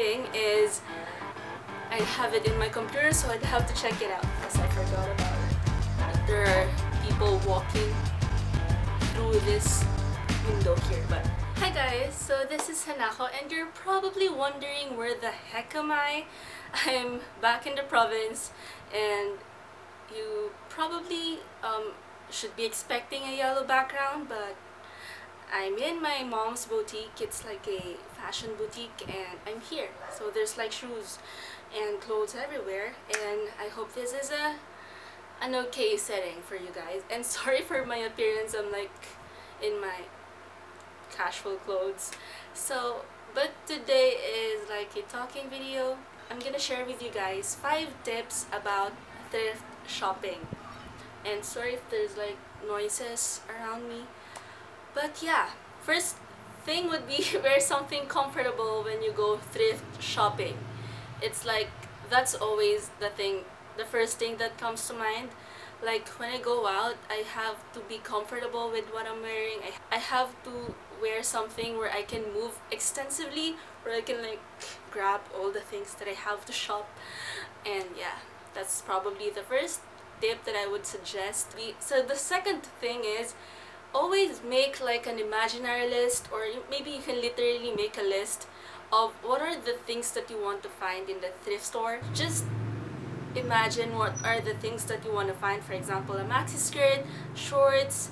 thing is I have it in my computer so I'd have to check it out because I forgot about it. There are people walking through this window here but Hi guys, so this is Hannako and you're probably wondering where the heck am I? I'm back in the province and you probably um, should be expecting a yellow background but I'm in my mom's boutique. It's like a fashion boutique and I'm here. So there's like shoes and clothes everywhere and I hope this is a an okay setting for you guys. And sorry for my appearance. I'm like in my casual clothes. So but today is like a talking video. I'm gonna share with you guys 5 tips about thrift shopping. And sorry if there's like noises around me but yeah, first thing would be wear something comfortable when you go thrift shopping. It's like that's always the thing, the first thing that comes to mind. Like when I go out, I have to be comfortable with what I'm wearing. I, I have to wear something where I can move extensively, where I can like grab all the things that I have to shop. And yeah, that's probably the first tip that I would suggest. So the second thing is always make like an imaginary list or maybe you can literally make a list of what are the things that you want to find in the thrift store. Just imagine what are the things that you want to find for example a maxi skirt shorts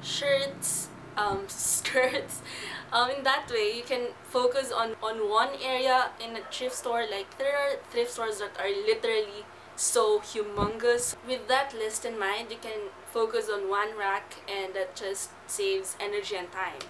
shirts um, skirts. Um, in that way you can focus on on one area in a thrift store. Like there are thrift stores that are literally so humongous. With that list in mind, you can focus on one rack and that just saves energy and time.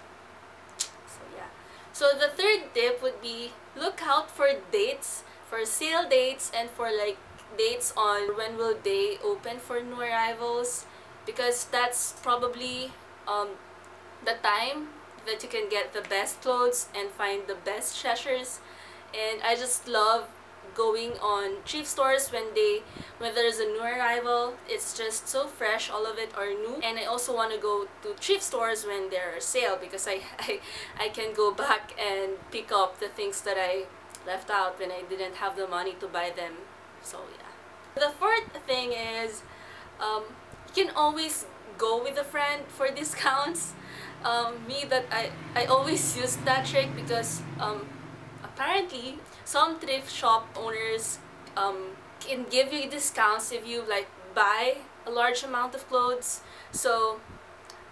So yeah. So the third tip would be look out for dates, for sale dates and for like dates on when will they open for new arrivals because that's probably um, the time that you can get the best clothes and find the best treasures and I just love going on thrift stores when they when there's a new arrival. It's just so fresh all of it are new. And I also want to go to thrift stores when they're sale because I, I I can go back and pick up the things that I left out when I didn't have the money to buy them. So yeah. The fourth thing is um, you can always go with a friend for discounts. Um, me that I, I always use that trick because um, apparently some thrift shop owners um, can give you discounts if you like buy a large amount of clothes. So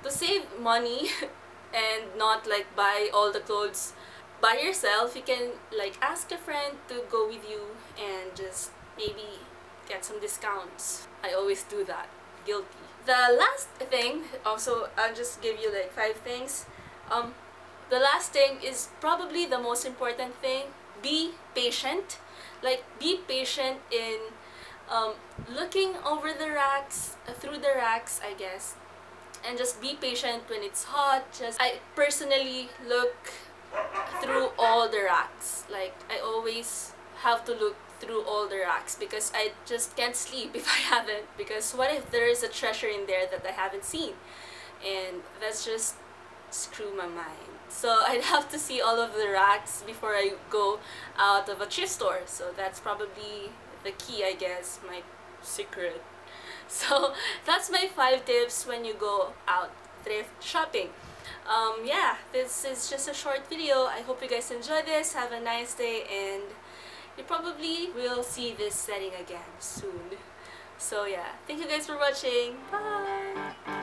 to save money and not like buy all the clothes by yourself you can like ask a friend to go with you and just maybe get some discounts. I always do that. Guilty. The last thing also I'll just give you like five things. Um the last thing is probably the most important thing be patient. Like be patient in um, looking over the racks uh, through the racks I guess. And just be patient when it's hot. Just I personally look through all the racks. Like I always have to look through all the racks because I just can't sleep if I haven't. Because what if there is a treasure in there that I haven't seen? And that's just screw my mind so I'd have to see all of the racks before I go out of a thrift store. So that's probably the key, I guess, my secret. So that's my five tips when you go out thrift shopping. Um, yeah, this is just a short video. I hope you guys enjoy this. Have a nice day and you probably will see this setting again soon. So yeah, thank you guys for watching. Bye!